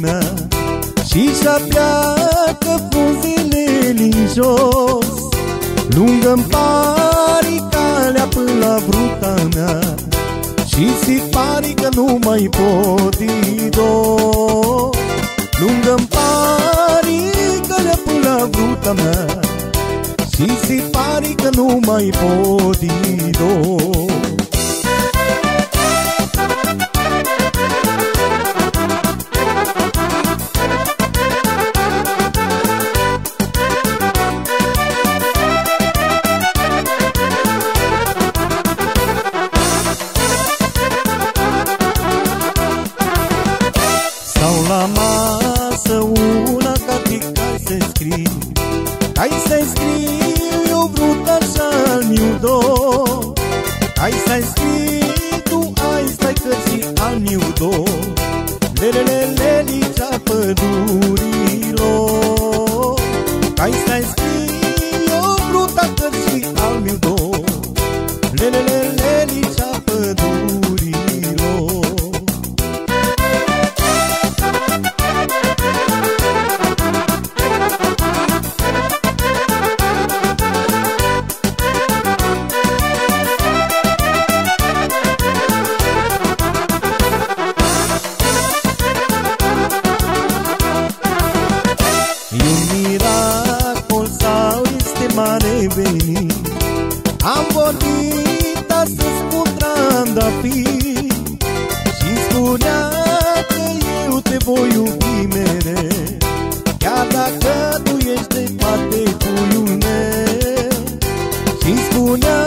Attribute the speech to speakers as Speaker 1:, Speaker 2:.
Speaker 1: mea Și să pleacă frunzele din jos Lungă-mi pari calea până la vruta mea. Și se pare că nu mai pot din dos Lungă-mi pari calea până la vruta mea. Și se pare că nu mai pot ido Hai să scrie eu vrut așa al meu do Hai să scrie tu ai stai cărții al meu do Lelele licea un miracol sau este mare venit. Am vorbit astăzi cu trandafir Și spunea că eu te voi iubi mereu. Chiar dacă tu ești departe cu iune, meu Și spunea